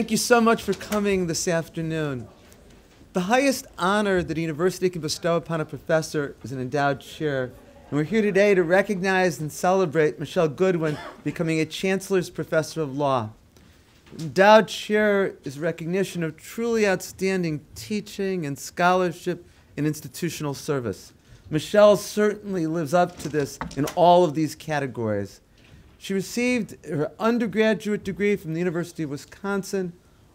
Thank you so much for coming this afternoon. The highest honor that a university can bestow upon a professor is an endowed chair. And we're here today to recognize and celebrate Michele Goodwin becoming a Chancellor's Professor of Law. Endowed chair is recognition of truly outstanding teaching and scholarship and institutional service. Michele certainly lives up to this in all of these categories. She received her undergraduate degree from the University of Wisconsin,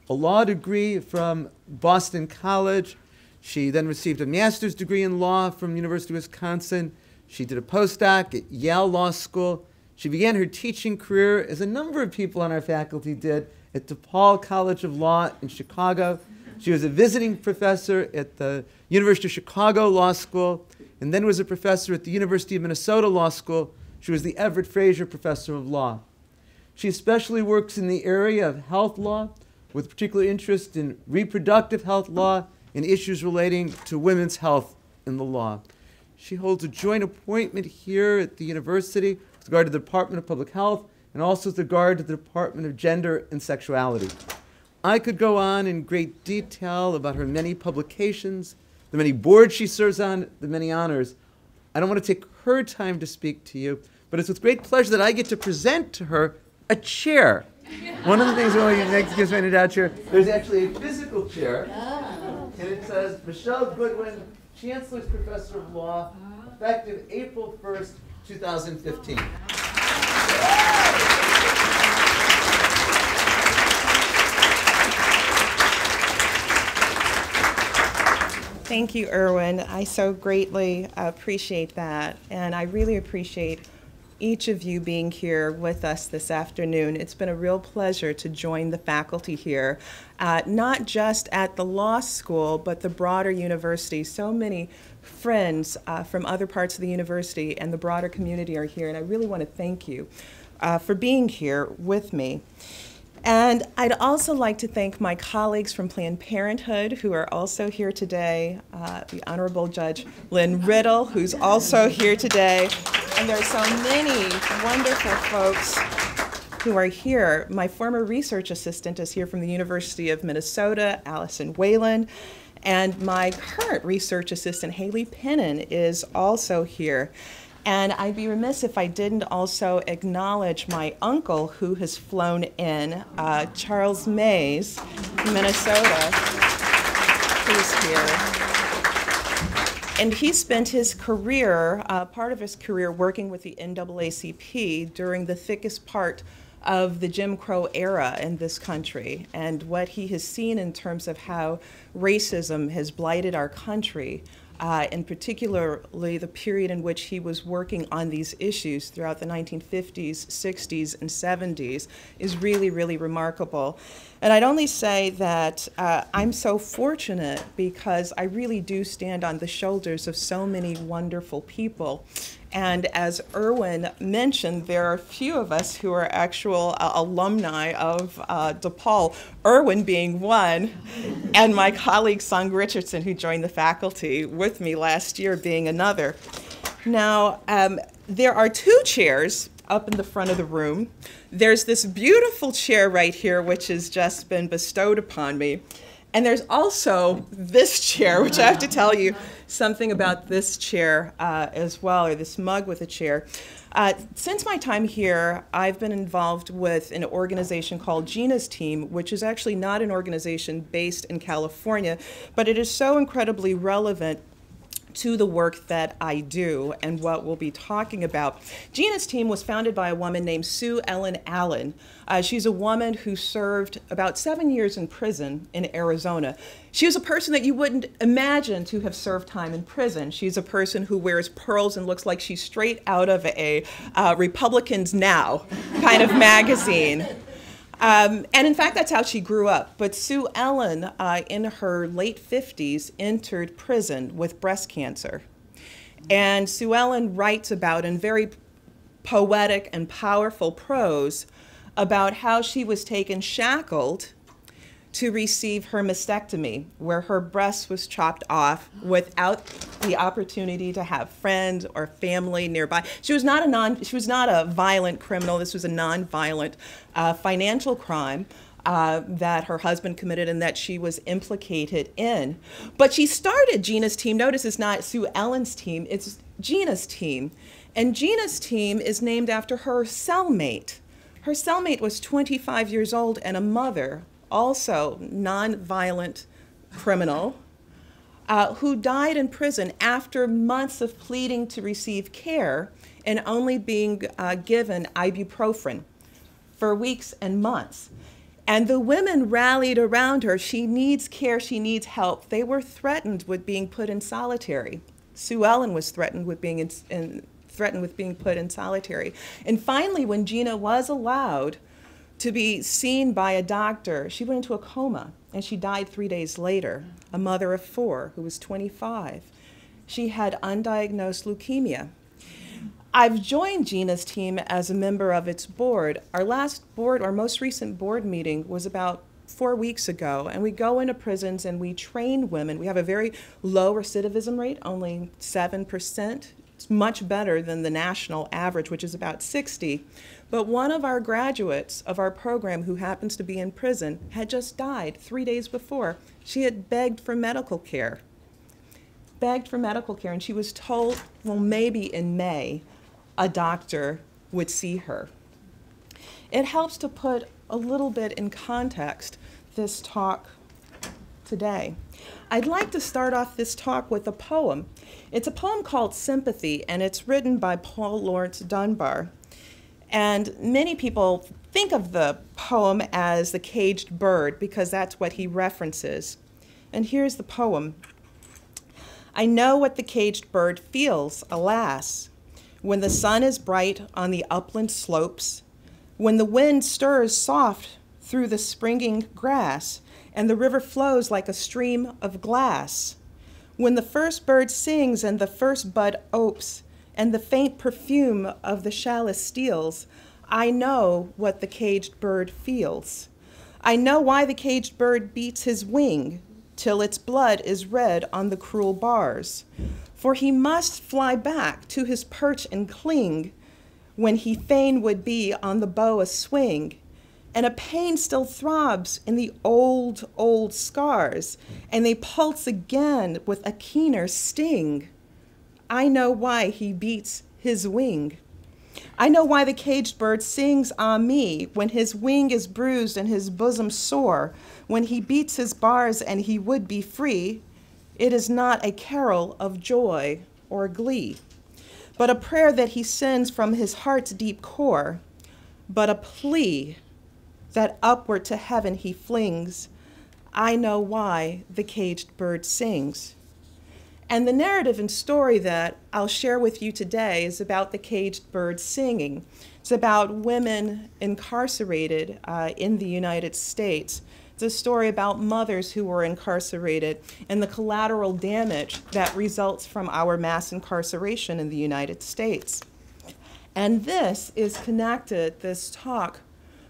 a law degree from Boston College. She then received a master's degree in law from the University of Wisconsin. She did a postdoc at Yale Law School. She began her teaching career, as a number of people on our faculty did, at DePaul College of Law in Chicago. She was a visiting professor at the University of Chicago Law School, and then was a professor at the University of Minnesota Law School. She was the Everett Fraser Professor of Law. She especially works in the area of health law, with particular interest in reproductive health law and issues relating to women's health in the law. She holds a joint appointment here at the university with regard to the Department of Public Health and also with regard to the Department of Gender and Sexuality. I could go on in great detail about her many publications, the many boards she serves on, the many honors. I don't want to take her time to speak to you, but it's with great pleasure that I get to present to her a chair. One of the things when we next gives me an endowed chair, there's actually a physical chair, oh. and it says Michele Goodwin, Chancellor's Professor of Law, effective April 1st, 2015. Thank you, Erwin. I so greatly appreciate that. And I really appreciate each of you being here with us this afternoon. It's been a real pleasure to join the faculty here, uh, not just at the law school, but the broader university. So many friends uh, from other parts of the university and the broader community are here, and I really want to thank you uh, for being here with me. And I'd also like to thank my colleagues from Planned Parenthood who are also here today, uh, the Honorable Judge Lynn Riddle, who's also here today. And there are so many wonderful folks who are here. My former research assistant is here from the University of Minnesota, Allison Whalen. And my current research assistant, Haley Pennon, is also here. And I'd be remiss if I didn't also acknowledge my uncle who has flown in, uh, Charles Mays from Minnesota, who's here. And he spent his career, uh, part of his career, working with the NAACP during the thickest part of the Jim Crow era in this country and what he has seen in terms of how racism has blighted our country uh, and particularly the period in which he was working on these issues throughout the 1950s, 60s, and 70s is really, really remarkable. And I'd only say that uh, I'm so fortunate because I really do stand on the shoulders of so many wonderful people. And as Erwin mentioned, there are a few of us who are actual uh, alumni of uh, DePaul, Erwin being one, and my colleague Song Richardson, who joined the faculty with me last year, being another. Now, um, there are two chairs up in the front of the room. There's this beautiful chair right here, which has just been bestowed upon me. And there's also this chair, which I have to tell you something about this chair uh, as well, or this mug with a chair. Uh, since my time here, I've been involved with an organization called Gina's Team, which is actually not an organization based in California, but it is so incredibly relevant to the work that I do and what we'll be talking about. Gina's team was founded by a woman named Sue Ellen Allen. Uh, she's a woman who served about seven years in prison in Arizona. She was a person that you wouldn't imagine to have served time in prison. She's a person who wears pearls and looks like she's straight out of a uh, Republicans Now kind of magazine. Um, and in fact, that's how she grew up. But Sue Ellen, uh, in her late 50s, entered prison with breast cancer. And Sue Ellen writes about, in very poetic and powerful prose, about how she was taken shackled to receive her mastectomy, where her breast was chopped off without the opportunity to have friends or family nearby. She was not a non. She was not a violent criminal. This was a non-violent uh, financial crime. Uh, that her husband committed and that she was implicated in. But she started Gina's team. Notice it's not Sue Ellen's team, it's Gina's team. And Gina's team is named after her cellmate. Her cellmate was 25 years old and a mother, also non-violent criminal, uh, who died in prison after months of pleading to receive care and only being uh, given ibuprofen for weeks and months. And the women rallied around her. She needs care, she needs help. They were threatened with being put in solitary. Sue Ellen was threatened with being in, in, threatened with being put in solitary. And finally, when Gina was allowed to be seen by a doctor, she went into a coma and she died three days later, a mother of four who was 25. She had undiagnosed leukemia. I've joined Gina's team as a member of its board. Our last board, our most recent board meeting was about four weeks ago, and we go into prisons and we train women. We have a very low recidivism rate, only 7%. It's much better than the national average, which is about 60. But one of our graduates of our program, who happens to be in prison, had just died three days before. She had begged for medical care. Begged for medical care, and she was told, well, maybe in May a doctor would see her. It helps to put a little bit in context this talk today. I'd like to start off this talk with a poem. It's a poem called Sympathy, and it's written by Paul Laurence Dunbar. And many people think of the poem as The Caged Bird because that's what he references. And here's the poem I know what the caged bird feels, alas, when the sun is bright on the upland slopes, when the wind stirs soft through the springing grass, and the river flows like a stream of glass, when the first bird sings and the first bud opes, and the faint perfume of the chalice steals, I know what the caged bird feels. I know why the caged bird beats his wing till its blood is red on the cruel bars for he must fly back to his perch and cling when he fain would be on the bough a swing. And a pain still throbs in the old, old scars, and they pulse again with a keener sting. I know why he beats his wing. I know why the caged bird sings ah me when his wing is bruised and his bosom sore, when he beats his bars and he would be free, it is not a carol of joy or glee, but a prayer that he sends from his heart's deep core, but a plea that upward to heaven he flings. I know why the caged bird sings. And the narrative and story that I'll share with you today is about the caged bird singing. It's about women incarcerated uh, in the United States it's a story about mothers who were incarcerated and the collateral damage that results from our mass incarceration in the United States. And this is connected, this talk,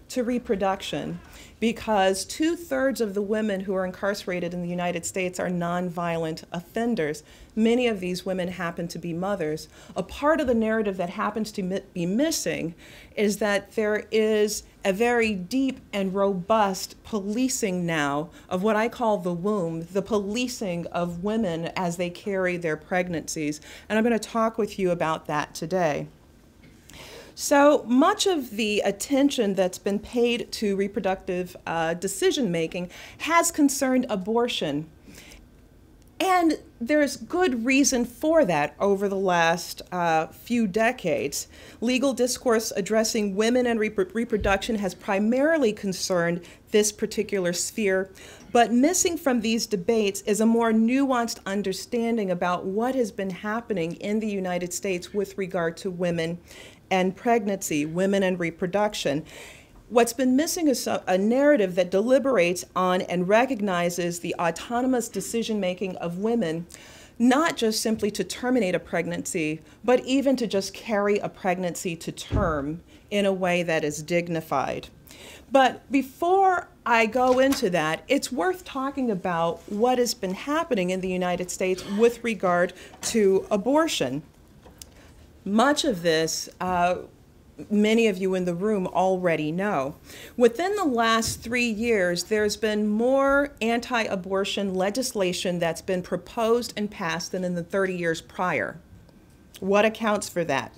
to reproduction because two thirds of the women who are incarcerated in the United States are nonviolent offenders. Many of these women happen to be mothers. A part of the narrative that happens to be missing is that there is a very deep and robust policing now of what I call the womb, the policing of women as they carry their pregnancies. And I'm going to talk with you about that today. So much of the attention that's been paid to reproductive uh, decision making has concerned abortion. And there's good reason for that over the last uh, few decades. Legal discourse addressing women and reproduction has primarily concerned this particular sphere, but missing from these debates is a more nuanced understanding about what has been happening in the United States with regard to women and pregnancy, women and reproduction. What's been missing is a, narrative that deliberates on and recognizes the autonomous decision making of women, not just simply to terminate a pregnancy, but even to just carry a pregnancy to term in a way that is dignified. But before I go into that, it's worth talking about what has been happening in the United States with regard to abortion. Much of this, uh, many of you in the room already know. Within the last three years, there's been more anti abortion legislation that's been proposed and passed than in the 30 years prior. What accounts for that?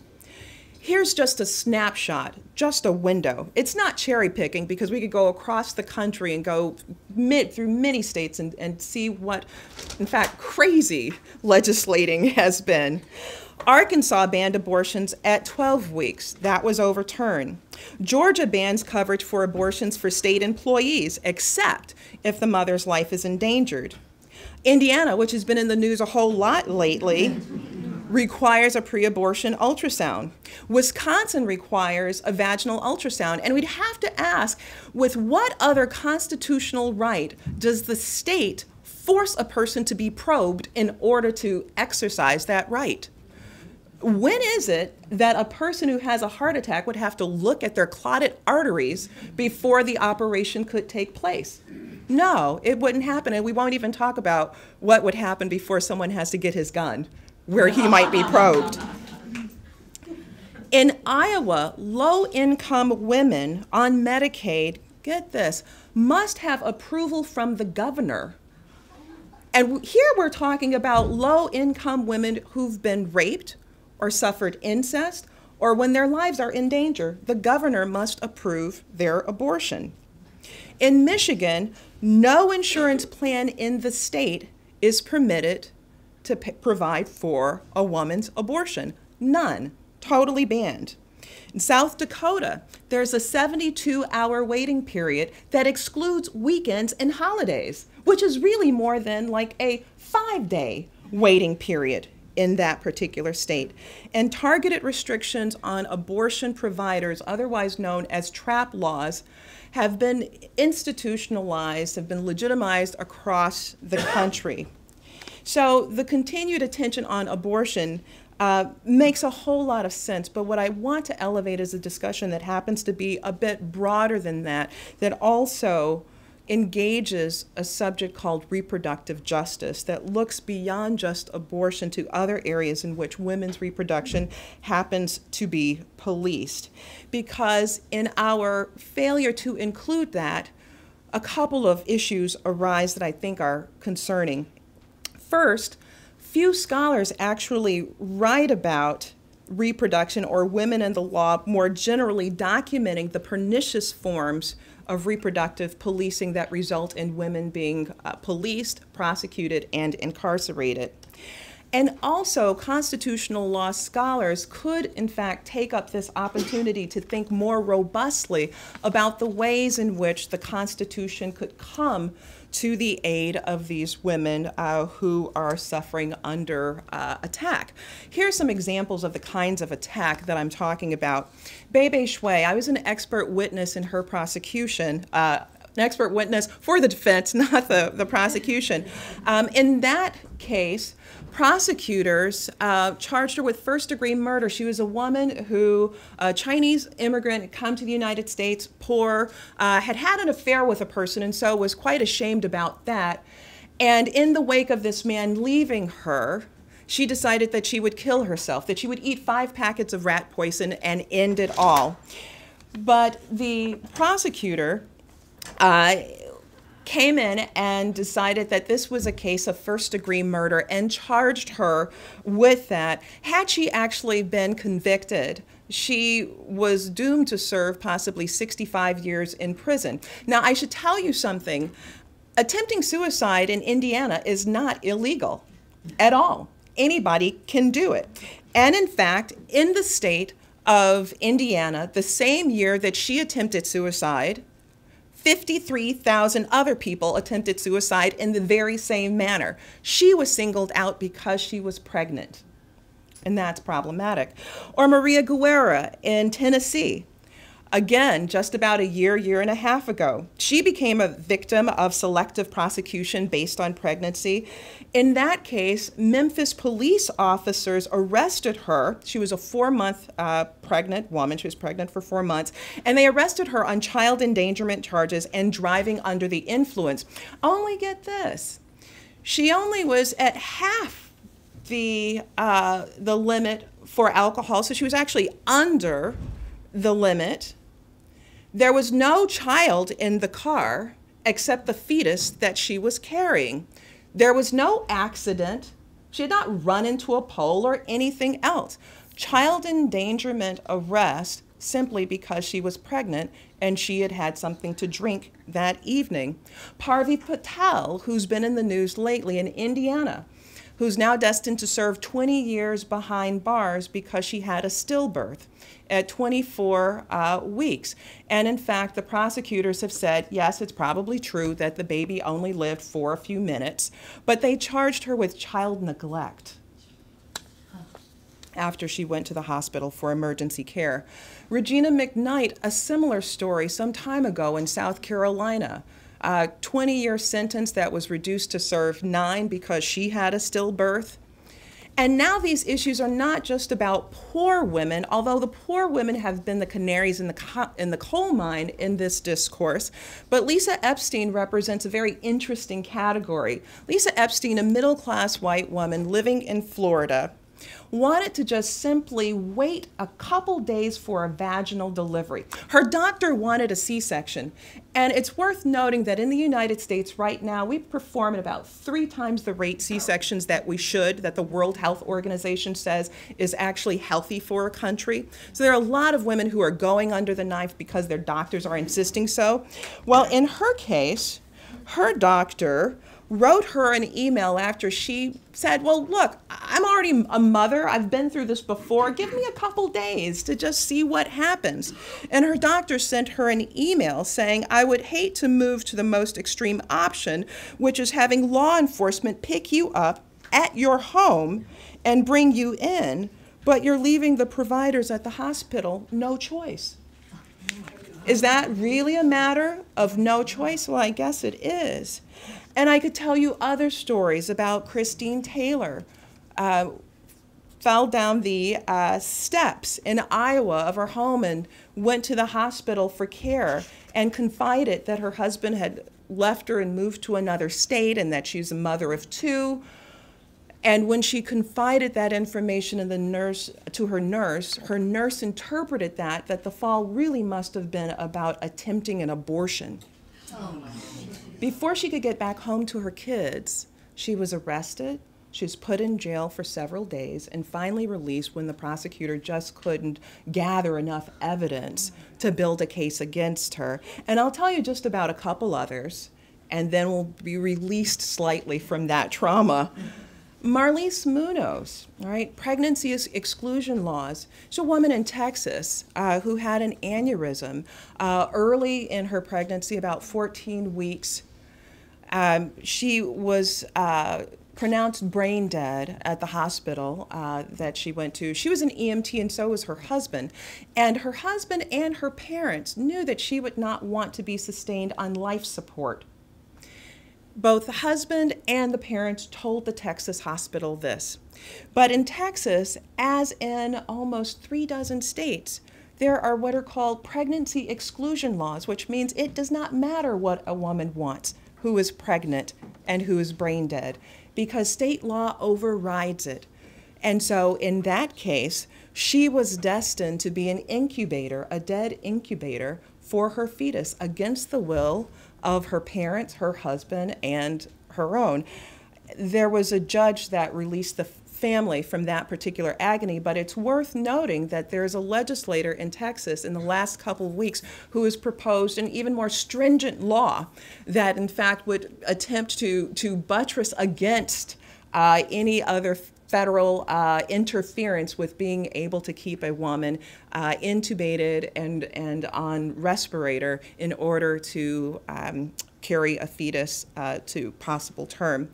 Here's just a snapshot, just a window. It's not cherry picking because we could go across the country and go mid, through many states and, and see what, in fact, crazy legislating has been. Arkansas banned abortions at 12 weeks. That was overturned. Georgia bans coverage for abortions for state employees, except if the mother's life is endangered. Indiana, which has been in the news a whole lot lately, requires a pre abortion ultrasound. Wisconsin requires a vaginal ultrasound. And we'd have to ask with what other constitutional right does the state force a person to be probed in order to exercise that right? When is it that a person who has a heart attack would have to look at their clotted arteries before the operation could take place? No, it wouldn't happen. And we won't even talk about what would happen before someone has to get his gun where he might be probed. In Iowa, low income women on Medicaid, get this, must have approval from the governor. And here we're talking about low income women who've been raped or suffered incest or when their lives are in danger. The governor must approve their abortion. In Michigan, no insurance plan in the state is permitted to provide for a woman's abortion. None. Totally banned. In South Dakota, there's a 72 hour waiting period that excludes weekends and holidays, which is really more than like a five day waiting period in that particular state. And targeted restrictions on abortion providers, otherwise known as trap laws, have been institutionalized, have been legitimized across the country. So the continued attention on abortion uh, makes a whole lot of sense. But what I want to elevate is a discussion that happens to be a bit broader than that, that also engages a subject called reproductive justice that looks beyond just abortion to other areas in which women's reproduction happens to be policed. Because in our failure to include that, a couple of issues arise that I think are concerning. First, few scholars actually write about reproduction or women in the law more generally documenting the pernicious forms of reproductive policing that result in women being uh, policed, prosecuted, and incarcerated. And also, constitutional law scholars could, in fact, take up this opportunity to think more robustly about the ways in which the Constitution could come to the aid of these women uh, who are suffering under uh, attack. Here are some examples of the kinds of attack that I'm talking about. Bei Shuai, I was an expert witness in her prosecution. Uh, an expert witness for the defense, not the, the prosecution. Um, in that case, prosecutors uh, charged her with first degree murder. She was a woman who, a Chinese immigrant, had come to the United States, poor, uh, had had an affair with a person, and so was quite ashamed about that. And in the wake of this man leaving her, she decided that she would kill herself, that she would eat five packets of rat poison and end it all. But the prosecutor uh, came in and decided that this was a case of first degree murder and charged her with that. Had she actually been convicted, she was doomed to serve possibly 65 years in prison. Now, I should tell you something attempting suicide in Indiana is not illegal at all. Anybody can do it. And in fact, in the state of Indiana, the same year that she attempted suicide, 53,000 other people attempted suicide in the very same manner. She was singled out because she was pregnant, and that's problematic. Or Maria Guerra in Tennessee. again, just about a year, year and a half ago. She became a victim of selective prosecution based on pregnancy. In that case, Memphis police officers arrested her. She was a four month uh, pregnant woman. She was pregnant for four months. And they arrested her on child endangerment charges and driving under the influence. Only get this she only was at half the, uh, the limit for alcohol, so she was actually under the limit. There was no child in the car except the fetus that she was carrying. There was no accident. She had not run into a pole or anything else. Child endangerment arrest simply because she was pregnant and she had had something to drink that evening. Purvi Patel, who's been in the news lately in Indiana, who's now destined to serve 20 years behind bars because she had a stillbirth at 24 uh, weeks. And in fact, the prosecutors have said, yes, it's probably true that the baby only lived for a few minutes, but they charged her with child neglect after she went to the hospital for emergency care. Regina McKnight, a similar story some time ago in South Carolina. A 20 year sentence that was reduced to serve nine because she had a stillbirth. And now these issues are not just about poor women, although the poor women have been the canaries in the, in the coal mine in this discourse. But Lisa Epstein represents a very interesting category. Lisa Epstein, a middle class white woman living in Florida, wanted to just simply wait a couple days for a vaginal delivery. Her doctor wanted a C section. And it's worth noting that in the United States right now, we perform at about three times the rate C sections that we should, that the World Health Organization says is actually healthy for a country. So there are a lot of women who are going under the knife because their doctors are insisting so. Well, in her case, her doctor wrote her an email after she said, Well, look, I'm already a mother. I've been through this before. Give me a couple days to just see what happens. And her doctor sent her an email saying, I would hate to move to the most extreme option, which is having law enforcement pick you up at your home and bring you in, but you're leaving the providers at the hospital no choice. Is that really a matter of no choice? Well, I guess it is. And I could tell you other stories about Christine Taylor. Uh, fell down the uh, steps in Iowa of her home and went to the hospital for care and confided that her husband had left her and moved to another state and that she's a mother of two. And when she confided that information in the nurse, to her nurse, her nurse interpreted that that the fall really must have been about attempting an abortion. Oh before she could get back home to her kids, she was arrested. She was put in jail for several days and finally released when the prosecutor just couldn't gather enough evidence to build a case against her. And I'll tell you just about a couple others, and then we'll be released slightly from that trauma. Marlise Munoz, all right, pregnancy is exclusion laws. She's a woman in Texas uh, who had an aneurysm uh, early in her pregnancy, about 14 weeks um, she was uh, pronounced brain dead at the hospital uh, that she went to. She was an EMT, and so was her husband. And her husband and her parents knew that she would not want to be sustained on life support. Both the husband and the parents told the Texas hospital this. But in Texas, as in almost three dozen states, there are what are called pregnancy exclusion laws, which means it does not matter what a woman wants who is pregnant and who is brain dead because state law overrides it. And so in that case, she was destined to be an incubator, a dead incubator for her fetus against the will of her parents, her husband, and her own. There was a judge that released the family from that particular agony, but it's worth noting that there's a legislator in Texas in the last couple of weeks who has proposed an even more stringent law that, in fact, would attempt to, to buttress against uh, any other federal uh, interference with being able to keep a woman uh, intubated and, and on respirator in order to um, carry a fetus uh, to possible term.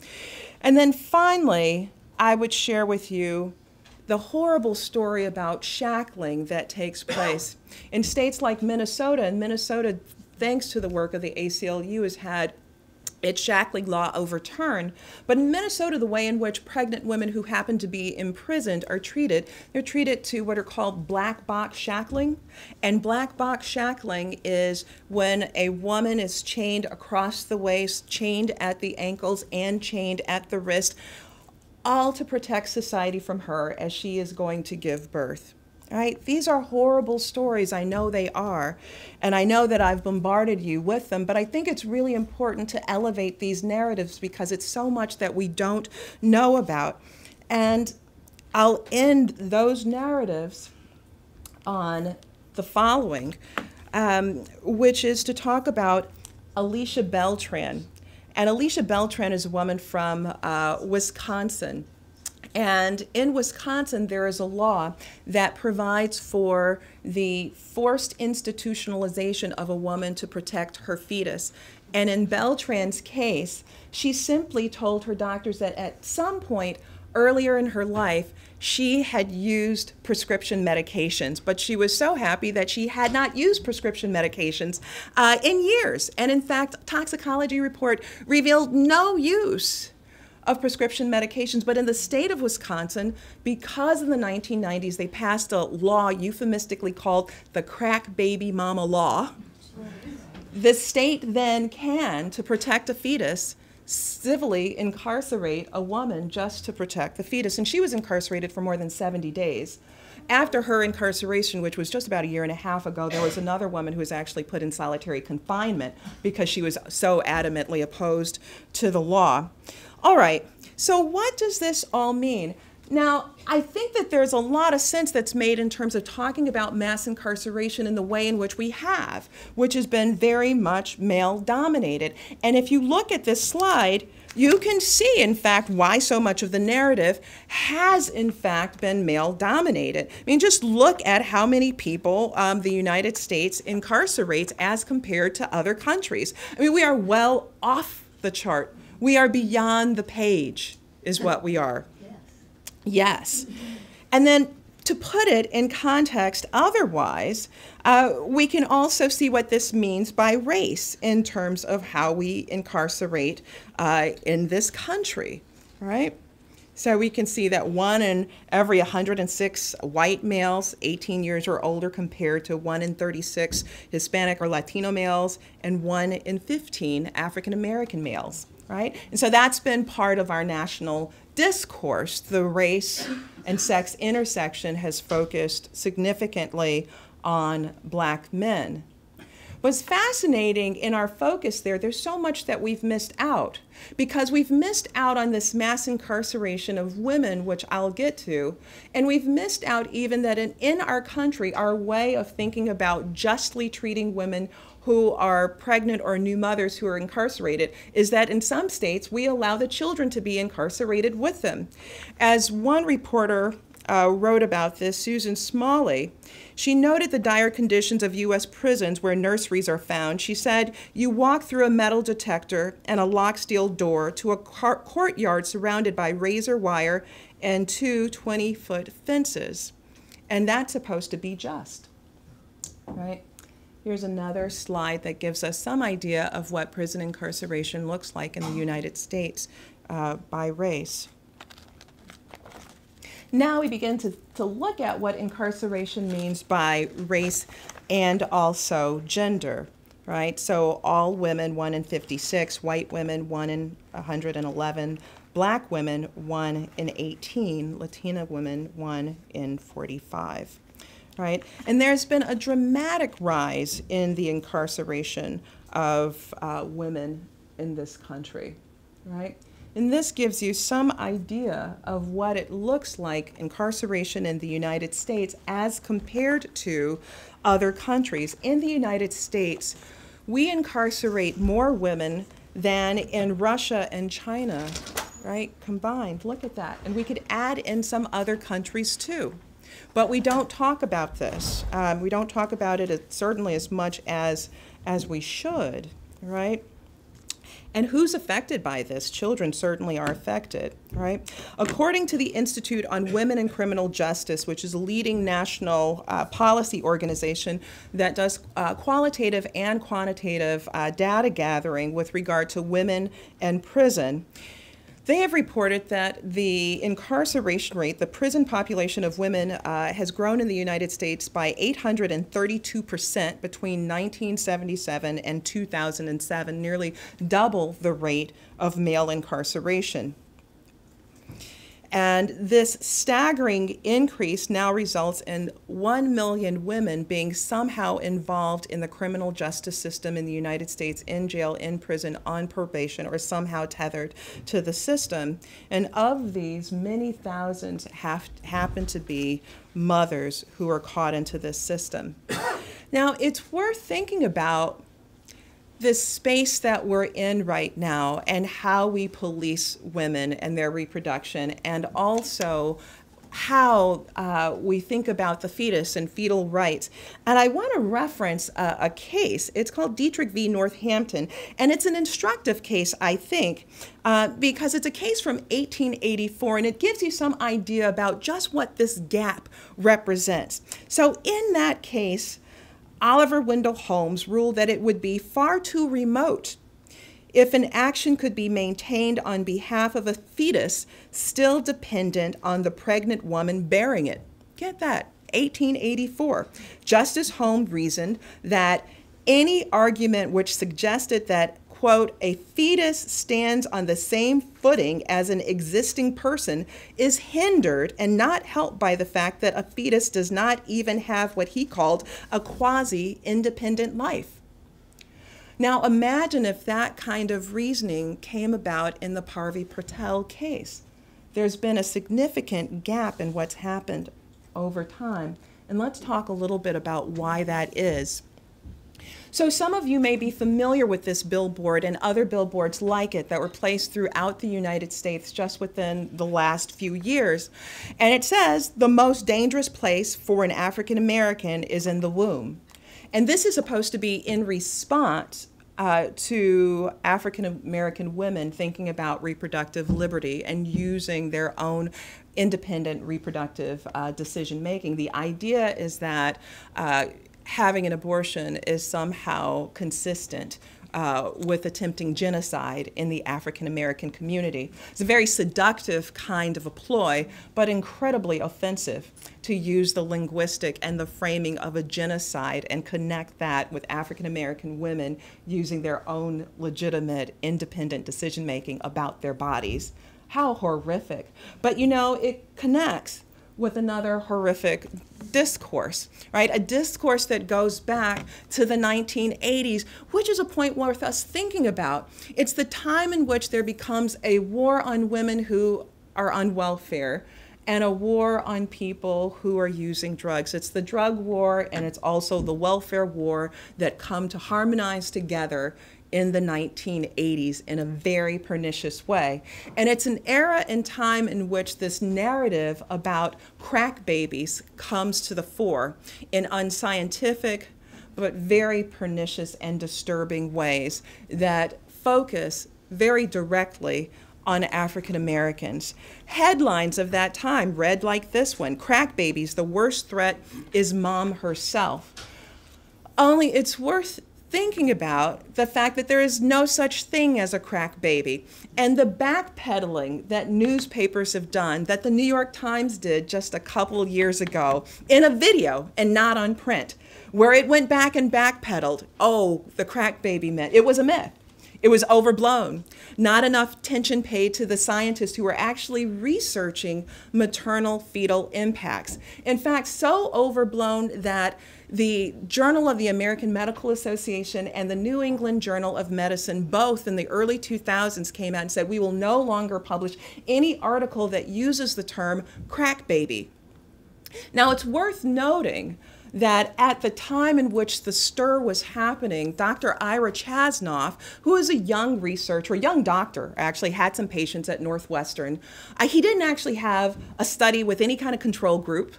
And then finally, I would share with you the horrible story about shackling that takes place in states like Minnesota. And Minnesota, thanks to the work of the ACLU, has had its shackling law overturned. But in Minnesota, the way in which pregnant women who happen to be imprisoned are treated, they're treated to what are called black box shackling. And black box shackling is when a woman is chained across the waist, chained at the ankles, and chained at the wrist, all to protect society from her as she is going to give birth. Right? These are horrible stories. I know they are. And I know that I've bombarded you with them, but I think it's really important to elevate these narratives because it's so much that we don't know about. And I'll end those narratives on the following, um, which is to talk about Alicia Beltran. And Alicia Beltran is a woman from uh, Wisconsin. And in Wisconsin, there is a law that provides for the forced institutionalization of a woman to protect her fetus. And in Beltran's case, she simply told her doctors that at some point earlier in her life, she had used prescription medications, but she was so happy that she had not used prescription medications uh, in years. And in fact, toxicology report revealed no use of prescription medications. But in the state of Wisconsin, because in the 1990s they passed a law euphemistically called the crack baby mama law, the state then can, to protect a fetus, civilly incarcerate a woman just to protect the fetus. And she was incarcerated for more than 70 days. After her incarceration, which was just about a year and a half ago, there was another woman who was actually put in solitary confinement because she was so adamantly opposed to the law. All right, so what does this all mean? Now, I think that there's a lot of sense that's made in terms of talking about mass incarceration in the way in which we have, which has been very much male dominated. And if you look at this slide, you can see, in fact, why so much of the narrative has, in fact, been male dominated. I mean, just look at how many people um, the United States incarcerates as compared to other countries. I mean, we are well off the chart we are beyond the page, is what we are. Yes. And then to put it in context otherwise, uh, we can also see what this means by race in terms of how we incarcerate uh, in this country, right? So we can see that one in every 106 white males 18 years or older compared to one in 36 Hispanic or Latino males and one in 15 African American males right? And so that's been part of our national discourse. The race and sex intersection has focused significantly on black men. What's fascinating in our focus there, there's so much that we've missed out because we've missed out on this mass incarceration of women, which I'll get to, and we've missed out even that in, in our country, our way of thinking about justly treating women who are pregnant or new mothers who are incarcerated is that in some states we allow the children to be incarcerated with them. As one reporter uh, wrote about this, Susan Smalley, she noted the dire conditions of U.S. prisons where nurseries are found. She said, You walk through a metal detector and a lock steel door to a courtyard surrounded by razor wire and two 20 foot fences. And that's supposed to be just, right? Here's another slide that gives us some idea of what prison incarceration looks like in the United States uh, by race. Now we begin to, to look at what incarceration means by race and also gender, right? So all women, 1 in 56, white women, 1 in 111, black women, 1 in 18, Latina women, 1 in 45 right? And there's been a dramatic rise in the incarceration of uh, women in this country, right? And this gives you some idea of what it looks like incarceration in the United States as compared to other countries. In the United States, we incarcerate more women than in Russia and China, right, combined. Look at that. And we could add in some other countries too. But we don't talk about this. Um, we don't talk about it certainly as much as, as we should, right? And who's affected by this? Children certainly are affected, right? According to the Institute on Women and Criminal Justice, which is a leading national uh, policy organization that does uh, qualitative and quantitative uh, data gathering with regard to women and prison, they have reported that the incarceration rate, the prison population of women, uh, has grown in the United States by 832% between 1977 and 2007, nearly double the rate of male incarceration. And this staggering increase now results in 1 million women being somehow involved in the criminal justice system in the United States, in jail, in prison, on probation, or somehow tethered to the system. And of these, many thousands have, happen to be mothers who are caught into this system. now, it's worth thinking about this space that we're in right now and how we police women and their reproduction, and also how uh, we think about the fetus and fetal rights. And I want to reference a, a, case. It's called Dietrich v. Northampton, and it's an instructive case, I think, uh, because it's a case from 1884, and it gives you some idea about just what this gap represents. So, in that case, Oliver Wendell Holmes ruled that it would be far too remote if an action could be maintained on behalf of a fetus still dependent on the pregnant woman bearing it. Get that? 1884. Justice Holmes reasoned that any argument which suggested that quote, a fetus stands on the same footing as an existing person is hindered and not helped by the fact that a fetus does not even have what he called a quasi independent life. Now, imagine if that kind of reasoning came about in the Purvi Patel case. There's been a significant gap in what's happened over time. And let's talk a little bit about why that is. So some of you may be familiar with this billboard and other billboards like it that were placed throughout the United States just within the last few years. And it says the most dangerous place for an African American is in the womb. And this is supposed to be in response uh, to African American women thinking about reproductive liberty and using their own independent reproductive uh, decision making. The idea is that uh, having an abortion is somehow consistent uh, with attempting genocide in the African American community. It's a very seductive kind of a ploy, but incredibly offensive to use the linguistic and the framing of a genocide and connect that with African American women using their own legitimate, independent decision making about their bodies. How horrific. But you know, it connects with another horrific discourse, right? A discourse that goes back to the 1980s, which is a point worth us thinking about. It's the time in which there becomes a war on women who are on welfare and a war on people who are using drugs. It's the drug war and it's also the welfare war that come to harmonize together in the 1980s in a very pernicious way. And it's an era and time in which this narrative about crack babies comes to the fore in unscientific but very pernicious and disturbing ways that focus very directly on African Americans. Headlines of that time read like this one Crack babies, the worst threat is mom herself. Only it's worth thinking about the fact that there is no such thing as a crack baby and the backpedaling that newspapers have done, that the New York Times did just a couple years ago in a video and not on print, where it went back and backpedaled. Oh, the crack baby myth. It was a myth. It was overblown. Not enough attention paid to the scientists who were actually researching maternal fetal impacts. In fact, so overblown that the Journal of the American Medical Association and the New England Journal of Medicine, both in the early 2000s, came out and said we will no longer publish any article that uses the term crack baby. Now, it's worth noting that at the time in which the stir was happening, Dr. Ira Chasnoff, who is a young researcher, a young doctor, actually had some patients at Northwestern. Uh, he didn't actually have a study with any kind of control group.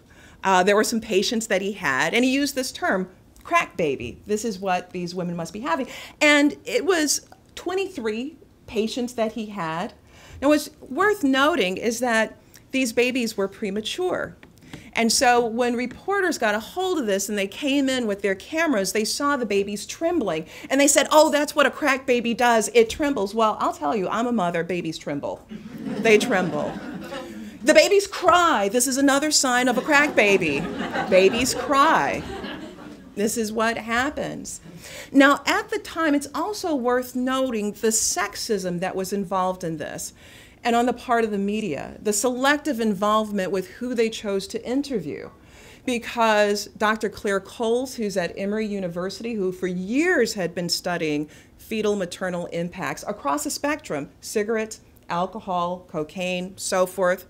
Uh, there were some patients that he had, and he used this term, crack baby. This is what these women must be having. And it was 23 patients that he had. Now, what's worth noting is that these babies were premature. And so when reporters got a hold of this and they came in with their cameras, they saw the babies trembling. And they said, Oh, that's what a crack baby does. It trembles. Well, I'll tell you, I'm a mother, babies tremble. they tremble. The babies cry. This is another sign of a crack baby. babies cry. This is what happens. Now, at the time, it's also worth noting the sexism that was involved in this and on the part of the media, the selective involvement with who they chose to interview. Because Dr. Claire Coles, who's at Emory University, who for years had been studying fetal maternal impacts across a spectrum cigarettes, alcohol, cocaine, so forth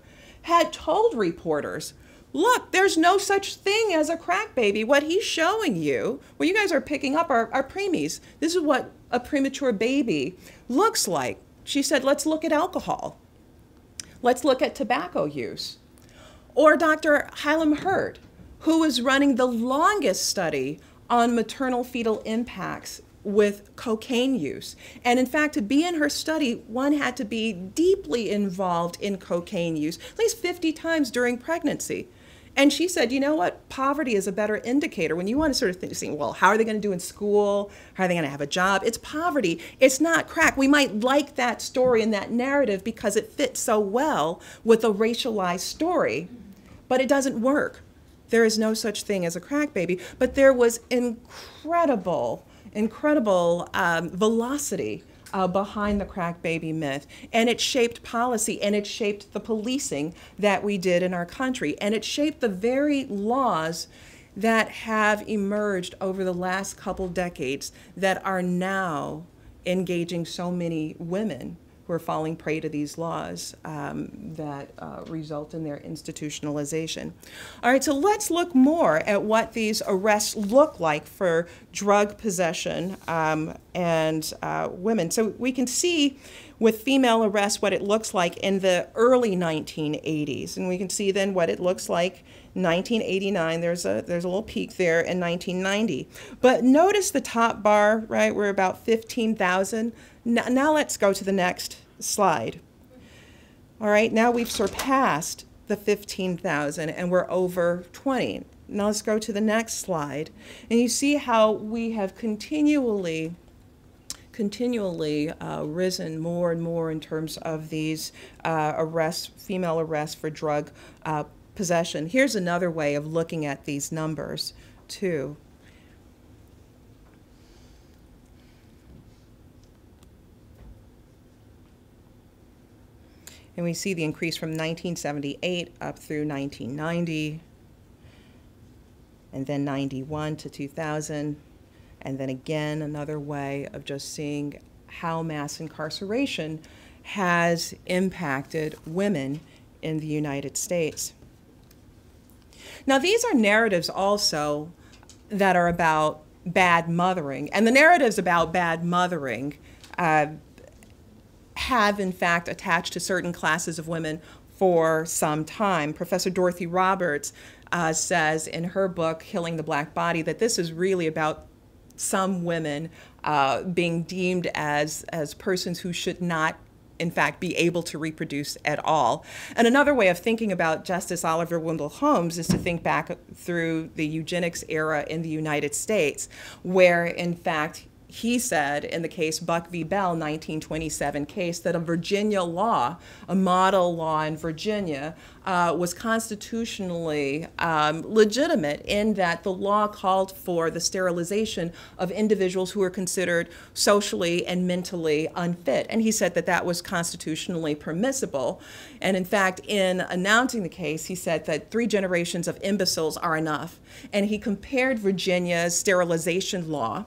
had told reporters look, there's no such thing as a crack baby. What he's showing you, what you guys are picking up are, are preemies. This is what a premature baby looks like. She said, let's look at alcohol. Let's look at tobacco use. Or Dr. Hallam Hurt, who was running the longest study on maternal fetal impacts with cocaine use. And in fact, to be in her study, one had to be deeply involved in cocaine use, at least 50 times during pregnancy. And she said, you know what? Poverty is a better indicator. When you want to sort of think, well, how are they going to do in school? How are they going to have a job? It's poverty. It's not crack. We might like that story and that narrative because it fits so well with a racialized story, but it doesn't work. There is no such thing as a crack baby. But there was incredible, incredible um, velocity uh, behind the crack baby myth. And it shaped policy and it shaped the policing that we did in our country. And it shaped the very laws that have emerged over the last couple decades that are now engaging so many women who are falling prey to these laws um, that uh, result in their institutionalization. All right, so let's look more at what these arrests look like for drug possession um, and uh, women. So we can see with female arrests what it looks like in the early 1980s, and we can see then what it looks like 1989 there's a there's a little peak there in 1990 but notice the top bar right we're about 15,000 now, now let's go to the next slide. All right, now we've surpassed the 15,000 and we're over 20. Now let's go to the next slide. And you see how we have continually continually uh, risen more and more in terms of these uh, arrests, female arrests for drug uh, possession. Here's another way of looking at these numbers, too. And we see the increase from 1978 up through 1990, and then 91 to 2000, and then again another way of just seeing how mass incarceration has impacted women in the United States. Now, these are narratives also that are about bad mothering, and the narratives about bad mothering uh, have, in fact, attached to certain classes of women for some time. Professor Dorothy Roberts uh, says in her book, Killing the Black Body, that this is really about some women uh, being deemed as, as persons who should not in fact, be able to reproduce at all. And another way of thinking about Justice Oliver Wendell Holmes is to think back through the eugenics era in the United States, where, in fact, he said in the case Buck v. Bell, 1927 case, that a Virginia law, a model law in Virginia, uh, was constitutionally um, legitimate in that the law called for the sterilization of individuals who were considered socially and mentally unfit. And he said that that was constitutionally permissible. And in fact, in announcing the case, he said that three generations of imbeciles are enough. And he compared Virginia's sterilization law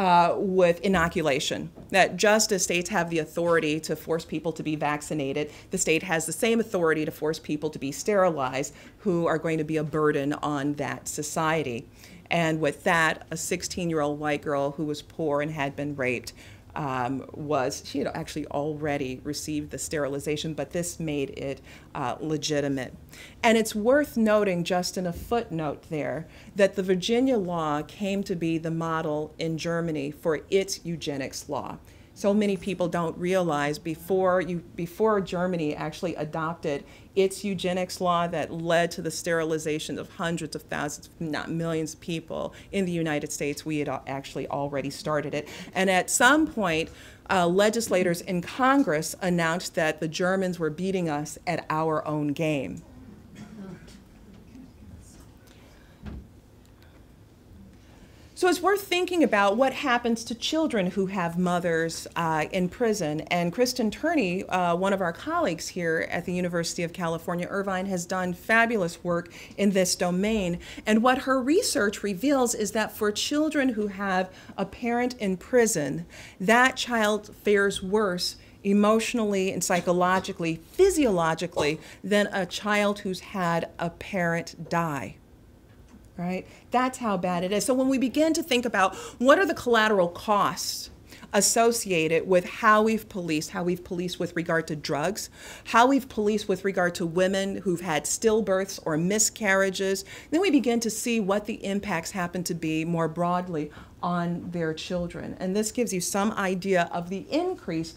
uh, with inoculation. That just as states have the authority to force people to be vaccinated, the state has the same authority to force people to be sterilized who are going to be a burden on that society. And with that, a 16 year old white girl who was poor and had been raped um, was she had actually already received the sterilization, but this made it uh, legitimate. And it's worth noting, just in a footnote there, that the Virginia law came to be the model in Germany for its eugenics law. so many people don't realize before you before Germany actually adopted its eugenics law that led to the sterilization of hundreds of thousands, if not millions of people in the United States, we had actually already started it. And at some point, uh, legislators in Congress announced that the Germans were beating us at our own game. So it's worth thinking about what happens to children who have mothers uh, in prison. And Kristen Turney, uh, one of our colleagues here at the University of California, Irvine, has done fabulous work in this domain. And what her research reveals is that for children who have a parent in prison, that child fares worse emotionally and psychologically, physiologically, than a child who's had a parent die right? That's how bad it is. So when we begin to think about what are the collateral costs associated with how we've policed, how we've policed with regard to drugs, how we've policed with regard to women who've had stillbirths or miscarriages, then we begin to see what the impacts happen to be more broadly on their children. And this gives you some idea of the increase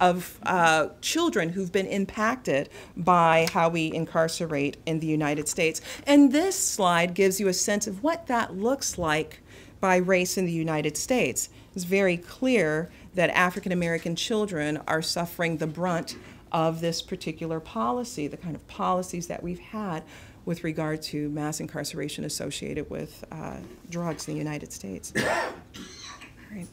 of uh, children who've been impacted by how we incarcerate in the United States. And this slide gives you a sense of what that looks like by race in the United States. It's very clear that African American children are suffering the brunt of this particular policy, the kind of policies that we've had with regard to mass incarceration associated with uh, drugs in the United States. right.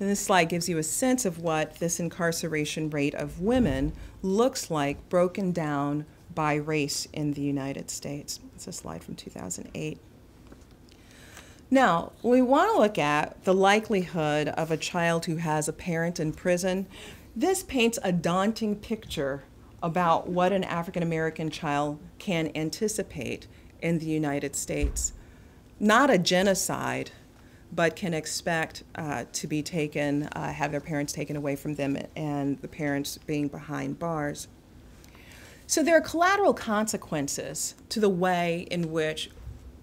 And this slide gives you a sense of what this incarceration rate of women looks like broken down by race in the United States. It's a slide from 2008. Now, we want to look at the likelihood of a child who has a parent in prison. This paints a daunting picture about what an African American child can anticipate in the United States. Not a genocide, but can expect uh, to be taken, uh, have their parents taken away from them, and the parents being behind bars. So there are collateral consequences to the way in which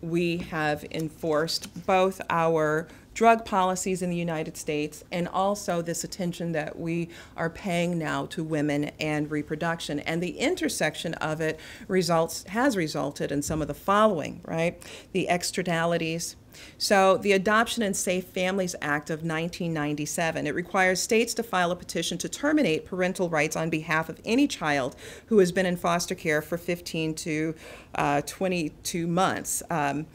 we have enforced both our drug policies in the United States and also this attention that we are paying now to women and reproduction. And the intersection of it results has resulted in some of the following, right? The externalities. So, the Adoption and Safe Families Act of 1997, it requires states to file a petition to terminate parental rights on behalf of any child who has been in foster care for 15 to uh, 22 months. Um,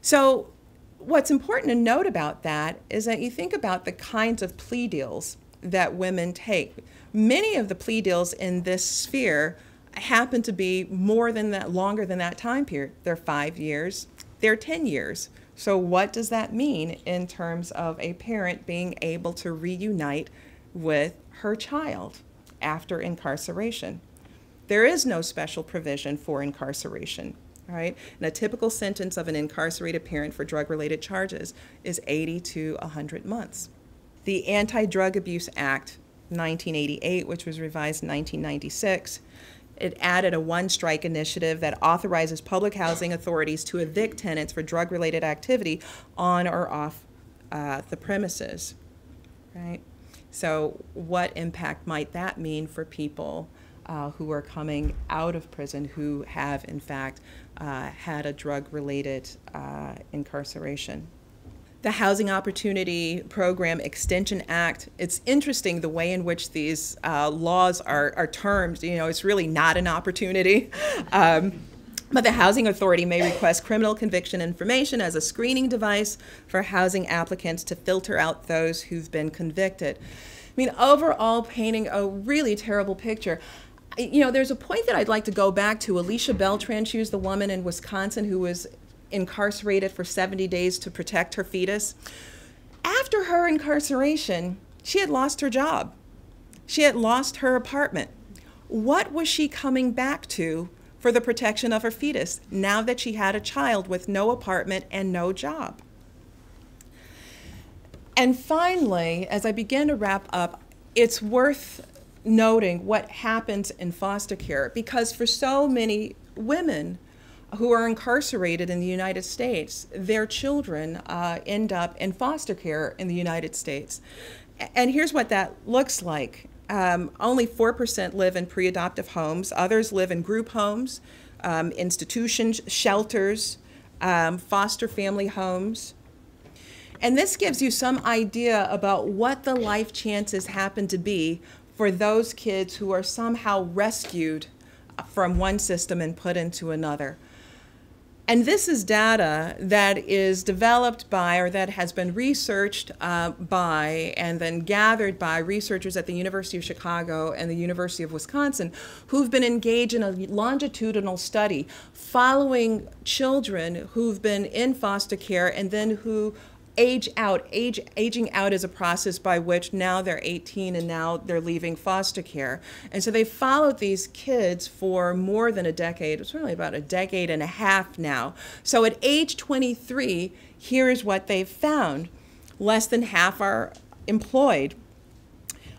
so, what's important to note about that is that you think about the kinds of plea deals that women take. Many of the plea deals in this sphere happen to be more than that, longer than that time period. They're five years, they're 10 years. So, what does that mean in terms of a parent being able to reunite with her child after incarceration? There is no special provision for incarceration right? And a typical sentence of an incarcerated parent for drug related charges is 80 to 100 months. The Anti Drug Abuse Act 1988, which was revised in 1996, it added a one strike initiative that authorizes public housing authorities to evict tenants for drug related activity on or off uh, the premises, right? So, what impact might that mean for people uh, who are coming out of prison who have, in fact, uh, had a drug related uh, incarceration. The Housing Opportunity Program Extension Act, it's interesting the way in which these uh, laws are, are termed. You know, it's really not an opportunity. Um, but the Housing Authority may request criminal conviction information as a screening device for housing applicants to filter out those who've been convicted. I mean, overall, painting a really terrible picture you know, there's a point that I'd like to go back to. Alicia Beltran, she was the woman in Wisconsin who was incarcerated for 70 days to protect her fetus. After her incarceration, she had lost her job. She had lost her apartment. What was she coming back to for the protection of her fetus now that she had a child with no apartment and no job? And finally, as I begin to wrap up, it's worth noting what happens in foster care because for so many women who are incarcerated in the United States, their children uh, end up in foster care in the United States. And here's what that looks like. Um, only 4% live in pre adoptive homes, others live in group homes, um, institutions, shelters, um, foster family homes. And this gives you some idea about what the life chances happen to be for those kids who are somehow rescued from one system and put into another. And this is data that is developed by or that has been researched uh, by and then gathered by researchers at the University of Chicago and the University of Wisconsin who've been engaged in a longitudinal study following children who've been in foster care and then who age out. Age, aging out is a process by which now they're 18 and now they're leaving foster care. And so they followed these kids for more than a decade. It's really about a decade and a half now. So at age 23, here's what they've found. Less than half are employed.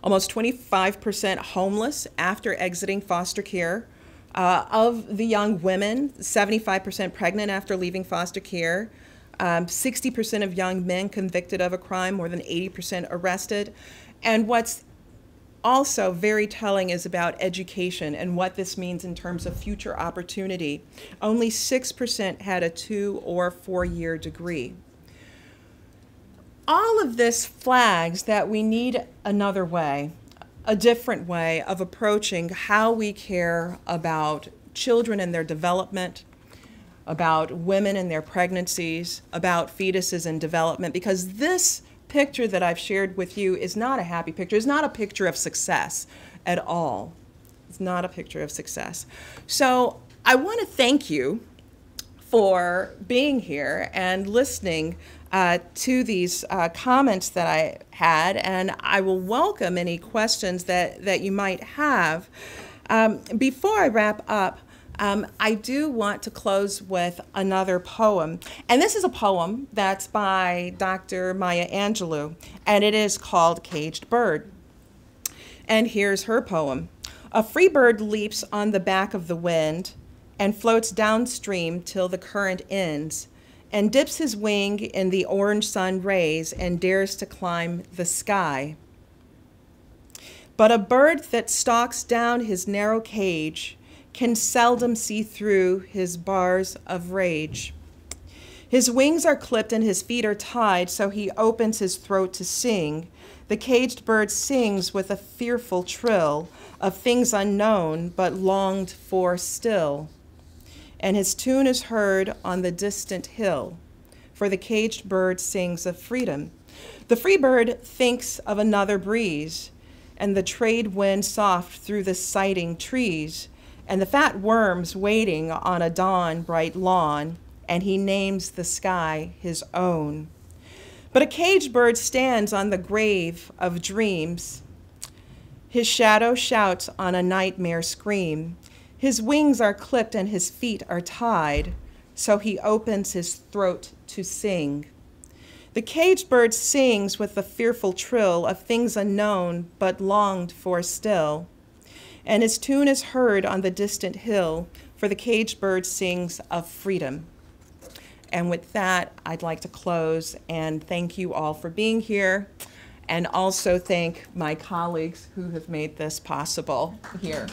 Almost 25% homeless after exiting foster care. Uh, of the young women, 75% pregnant after leaving foster care. Um, 60% of young men convicted of a crime, more than 80% arrested. And what's also very telling is about education and what this means in terms of future opportunity. Only 6% had a two or four year degree. All of this flags that we need another way, a different way of approaching how we care about children and their development, about women and their pregnancies, about fetuses and development, because this picture that I've shared with you is not a happy picture. It's not a picture of success at all. It's not a picture of success. So I want to thank you for being here and listening uh, to these uh, comments that I had, and I will welcome any questions that, that you might have. Um, before I wrap up, um, I do want to close with another poem. And this is a poem that's by Dr. Maya Angelou, and it is called Caged Bird. And here's her poem A free bird leaps on the back of the wind and floats downstream till the current ends, and dips his wing in the orange sun rays and dares to climb the sky. But a bird that stalks down his narrow cage can seldom see through his bars of rage. His wings are clipped and his feet are tied, so he opens his throat to sing. The caged bird sings with a fearful trill of things unknown but longed for still. And his tune is heard on the distant hill, for the caged bird sings of freedom. The free bird thinks of another breeze, and the trade wind soft through the sighting trees and the fat worms waiting on a dawn bright lawn, and he names the sky his own. But a caged bird stands on the grave of dreams. His shadow shouts on a nightmare scream. His wings are clipped and his feet are tied, so he opens his throat to sing. The caged bird sings with the fearful trill of things unknown but longed for still and his tune is heard on the distant hill, for the caged bird sings of freedom. And with that, I'd like to close and thank you all for being here, and also thank my colleagues who have made this possible here.